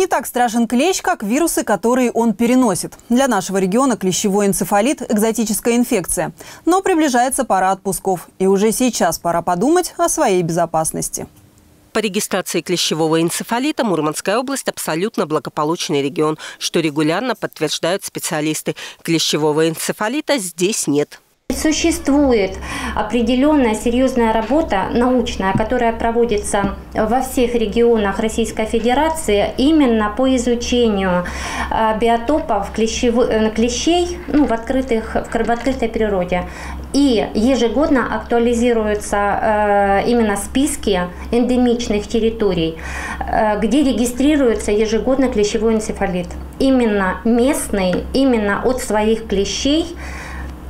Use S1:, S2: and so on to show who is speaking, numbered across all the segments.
S1: Не так страшен клещ, как вирусы, которые он переносит. Для нашего региона клещевой энцефалит – экзотическая инфекция. Но приближается пора отпусков. И уже сейчас пора подумать о своей безопасности.
S2: По регистрации клещевого энцефалита Мурманская область абсолютно благополучный регион, что регулярно подтверждают специалисты. Клещевого энцефалита здесь нет.
S3: Существует определенная серьезная работа научная, которая проводится во всех регионах Российской Федерации именно по изучению э, биотопов э, клещей ну, в, открытых, в открытой природе. И ежегодно актуализируются э, именно списки эндемичных территорий, где регистрируется ежегодно клещевой энцефалит. Именно местный, именно от своих клещей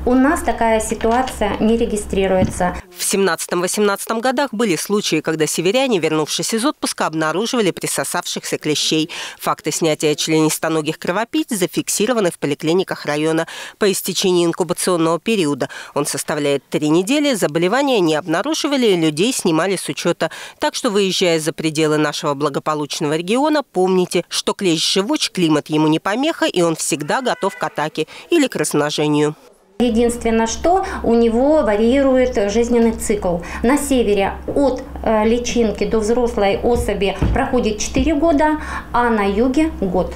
S3: у нас такая ситуация не регистрируется.
S2: В 17-18 годах были случаи, когда северяне, вернувшись из отпуска, обнаруживали присосавшихся клещей. Факты снятия членистоногих кровопийц зафиксированы в поликлиниках района. По истечении инкубационного периода, он составляет три недели, заболевания не обнаруживали, людей снимали с учета. Так что, выезжая за пределы нашего благополучного региона, помните, что клещ живуч, климат ему не помеха, и он всегда готов к атаке или к размножению.
S3: Единственное, что у него варьирует жизненный цикл. На севере от э, личинки до взрослой особи проходит 4 года, а на юге год.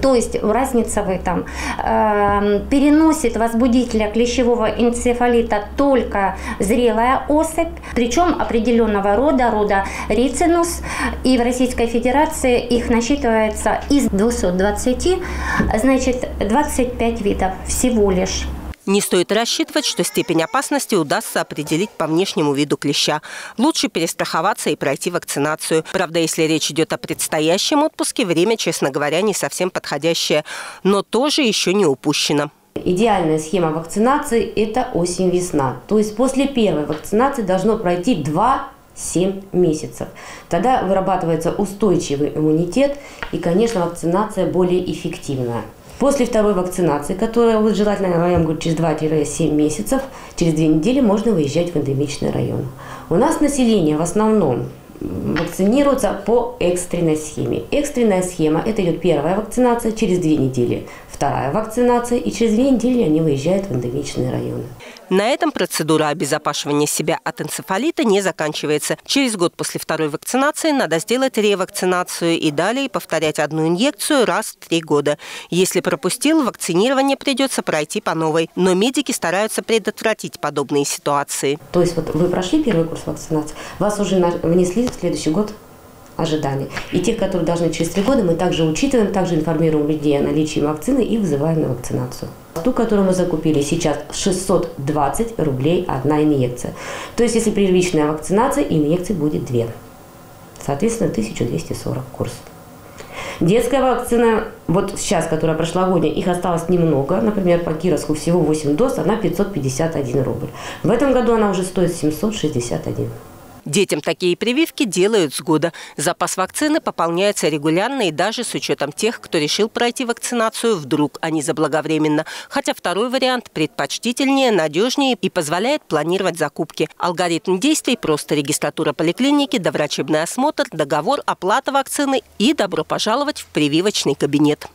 S3: То есть разница в этом. Э, переносит возбудителя клещевого энцефалита только зрелая особь, причем определенного рода, рода рицинус. И в Российской Федерации их насчитывается из 220, значит 25 видов всего лишь.
S2: Не стоит рассчитывать, что степень опасности удастся определить по внешнему виду клеща. Лучше перестраховаться и пройти вакцинацию. Правда, если речь идет о предстоящем отпуске, время, честно говоря, не совсем подходящее. Но тоже еще не упущено.
S4: Идеальная схема вакцинации – это осень-весна. То есть после первой вакцинации должно пройти 2 7 месяцев. Тогда вырабатывается устойчивый иммунитет и, конечно, вакцинация более эффективная. После второй вакцинации, которая вот желательно, я говорю, через 2-7 месяцев, через 2 недели можно выезжать в эндемичный район. У нас население в основном вакцинируется по экстренной схеме. Экстренная схема – это идет первая вакцинация через две недели, вторая вакцинация, и через две недели они выезжают в эндемичные районы.
S2: На этом процедура обезопасивания себя от энцефалита не заканчивается. Через год после второй вакцинации надо сделать ревакцинацию и далее повторять одну инъекцию раз в три года. Если пропустил, вакцинирование придется пройти по новой. Но медики стараются предотвратить подобные ситуации.
S4: То есть вот вы прошли первый курс вакцинации, вас уже внесли следующий год ожиданий. И тех, которые должны через три года, мы также учитываем, также информируем людей о наличии вакцины и вызываем на вакцинацию. Ту, которую мы закупили сейчас, 620 рублей одна инъекция. То есть, если первичная вакцинация, инъекций будет две. Соответственно, 1240 курс. Детская вакцина, вот сейчас, которая прошлогодняя, их осталось немного. Например, по Кировску всего 8 доз, она 551 рубль. В этом году она уже стоит 761.
S2: Детям такие прививки делают с года. Запас вакцины пополняется регулярно и даже с учетом тех, кто решил пройти вакцинацию вдруг, а не заблаговременно. Хотя второй вариант предпочтительнее, надежнее и позволяет планировать закупки. Алгоритм действий – просто регистратура поликлиники, доврачебный осмотр, договор, оплата вакцины и добро пожаловать в прививочный кабинет.